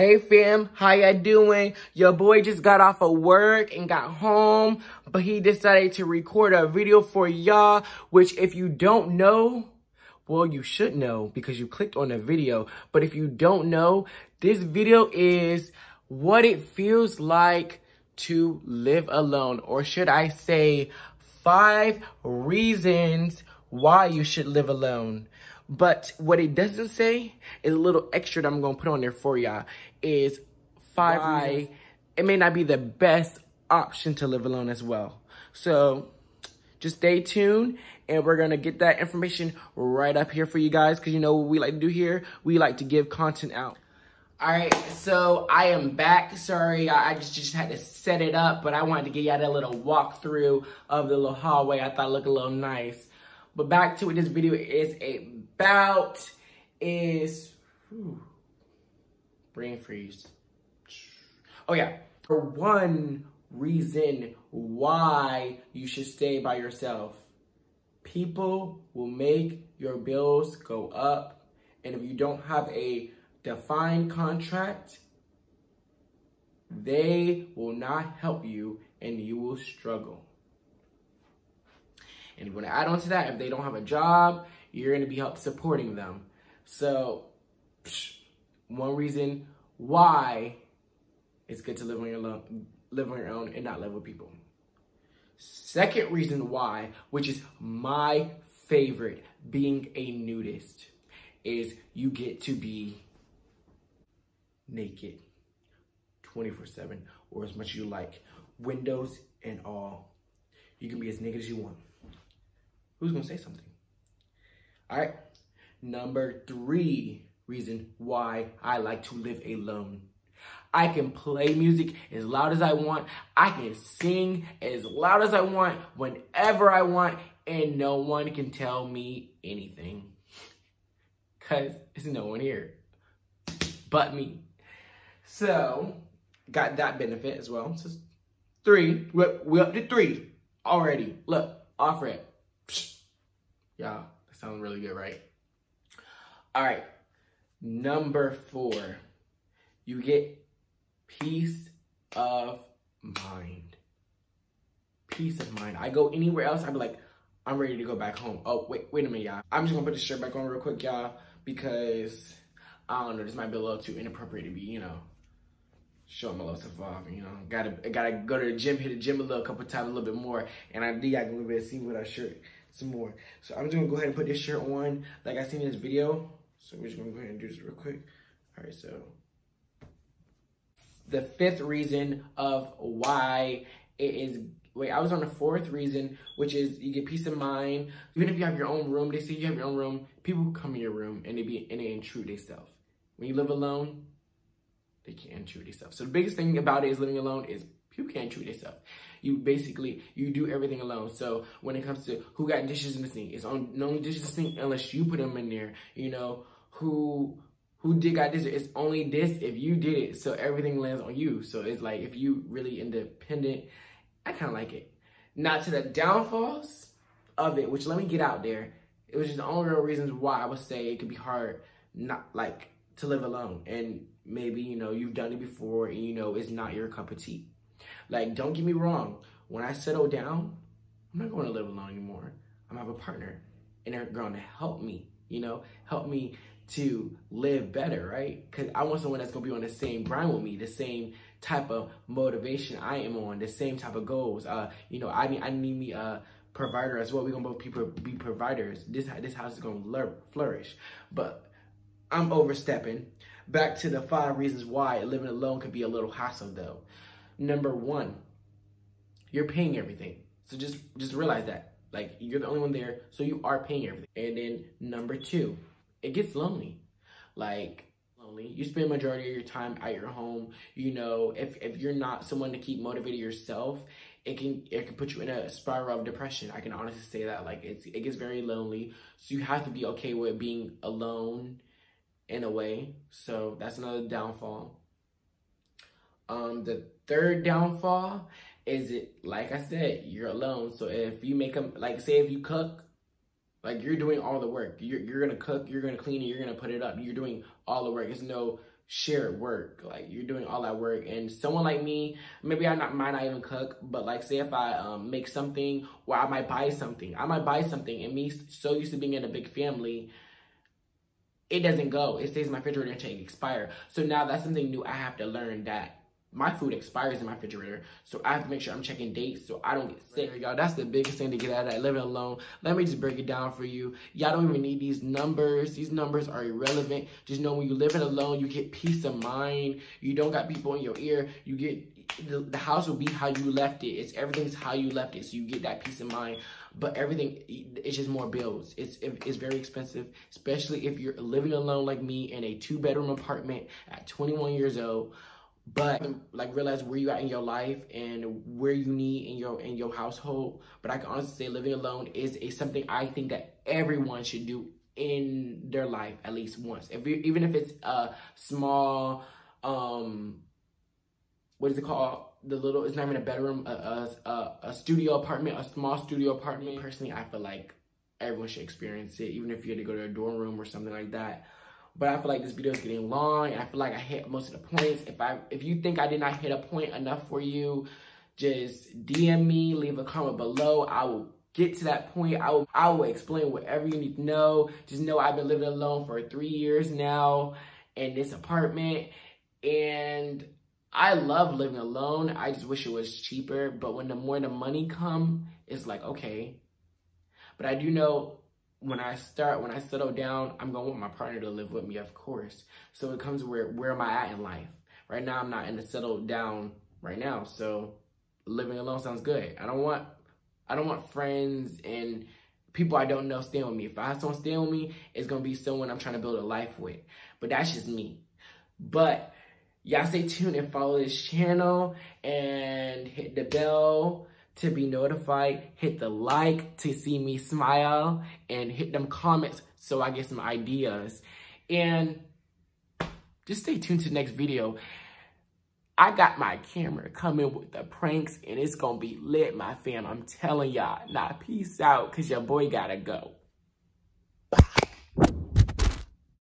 Hey fam, how ya doing? Your boy just got off of work and got home, but he decided to record a video for y'all, which if you don't know, well, you should know because you clicked on the video. But if you don't know, this video is what it feels like to live alone, or should I say five reasons why you should live alone. But what it doesn't say is a little extra that I'm going to put on there for y'all is five why reasons. It may not be the best option to live alone as well. So just stay tuned and we're going to get that information right up here for you guys because you know what we like to do here? We like to give content out. All right, so I am back. Sorry, I just, just had to set it up, but I wanted to get y'all that little walkthrough of the little hallway. I thought it looked a little nice. But back to what this video is about is whew, brain freeze. Oh yeah, for one reason why you should stay by yourself. People will make your bills go up. And if you don't have a defined contract, they will not help you and you will struggle. And you want to add on to that, if they don't have a job, you're going to be help supporting them. So, one reason why it's good to live on your own, live on your own and not live with people. Second reason why, which is my favorite, being a nudist, is you get to be naked 24-7 or as much as you like. Windows and all. You can be as naked as you want. Who's gonna say something? All right. Number three reason why I like to live alone. I can play music as loud as I want. I can sing as loud as I want, whenever I want, and no one can tell me anything. Cause there's no one here but me. So, got that benefit as well. So, three, we're, we're up to three already. Look, offer it. Yeah, that sounds really good, right? All right, number four, you get peace of mind. Peace of mind. I go anywhere else, I'd be like, I'm ready to go back home. Oh, wait, wait a minute, y'all. I'm just gonna put this shirt back on real quick, y'all, because I don't know, this might be a little too inappropriate to be, you know, showing my little stuff off. You know, gotta gotta go to the gym, hit the gym a little couple times, a little bit more, and I think I can see with our shirt some more. So I'm just gonna go ahead and put this shirt on like I seen in this video. So we're just gonna go ahead and do this real quick. All right, so the fifth reason of why it is wait, I was on the fourth reason, which is you get peace of mind. Even if you have your own room, they say you have your own room, people come in your room and they be and they intrude themselves. When you live alone, they can't intrude themselves. So the biggest thing about it is living alone is people can't treat themselves you basically, you do everything alone. So when it comes to who got dishes in the sink, it's on no dishes in the sink unless you put them in there. You know, who who did got this? It's only this if you did it. So everything lands on you. So it's like if you really independent, I kind of like it. Not to the downfalls of it, which let me get out there. It was just the only real reasons why I would say it could be hard not like to live alone. And maybe, you know, you've done it before and you know it's not your cup of tea. Like, don't get me wrong. When I settle down, I'm not going to live alone anymore. I'm gonna have a partner and they're going to help me, you know, help me to live better, right? Because I want someone that's going to be on the same grind with me, the same type of motivation I am on, the same type of goals. Uh, you know, I need I need me a provider as well. We're gonna both be, be providers. This this house is gonna flourish. But I'm overstepping. Back to the five reasons why living alone could be a little hassle though number one, you're paying everything. So just just realize that. Like you're the only one there, so you are paying everything. And then number two, it gets lonely. Like lonely. You spend majority of your time at your home. You know, if if you're not someone to keep motivated yourself, it can it can put you in a spiral of depression. I can honestly say that. Like it's it gets very lonely. So you have to be okay with being alone in a way. So that's another downfall. Um, the third downfall is it, like I said, you're alone. So if you make them, like say if you cook, like you're doing all the work. You're, you're gonna cook, you're gonna clean it, you're gonna put it up. You're doing all the work. There's no shared work. Like you're doing all that work, and someone like me, maybe I not might not even cook, but like say if I um, make something, or I might buy something, I might buy something, and me so used to being in a big family, it doesn't go. It stays in my refrigerator until it expire. So now that's something new I have to learn that my food expires in my refrigerator. So I have to make sure I'm checking dates so I don't get sick. Y'all, that's the biggest thing to get out of that, living alone. Let me just break it down for you. Y'all don't even need these numbers. These numbers are irrelevant. Just know when you're living alone, you get peace of mind. You don't got people in your ear. You get, the, the house will be how you left it. It's everything's how you left it. So you get that peace of mind but everything it's just more bills it's it's very expensive especially if you're living alone like me in a two bedroom apartment at 21 years old but like realize where you at in your life and where you need in your in your household. But i can honestly say living alone is a something i think that everyone should do in their life at least once. If you, even if it's a small um what is it called? The little it's not even a bedroom a, a, a studio apartment a small studio apartment. Personally i feel like everyone should experience it even if you had to go to a dorm room or something like that but I feel like this video is getting long and I feel like I hit most of the points. If I if you think I did not hit a point enough for you, just DM me, leave a comment below. I will get to that point. I will, I will explain whatever you need to know. Just know I've been living alone for three years now in this apartment. And I love living alone. I just wish it was cheaper. But when the more the money come, it's like, okay. But I do know when I start, when I settle down, I'm gonna want my partner to live with me, of course. So it comes where where am I at in life? Right now, I'm not in the settled down right now. So living alone sounds good. I don't want I don't want friends and people I don't know staying with me. If I have someone staying with me, it's gonna be someone I'm trying to build a life with. But that's just me. But y'all stay tuned and follow this channel and hit the bell to be notified. Hit the like to see me smile and hit them comments so I get some ideas. And just stay tuned to the next video. I got my camera coming with the pranks and it's gonna be lit, my fam. I'm telling y'all. Now, peace out, cause your boy gotta go.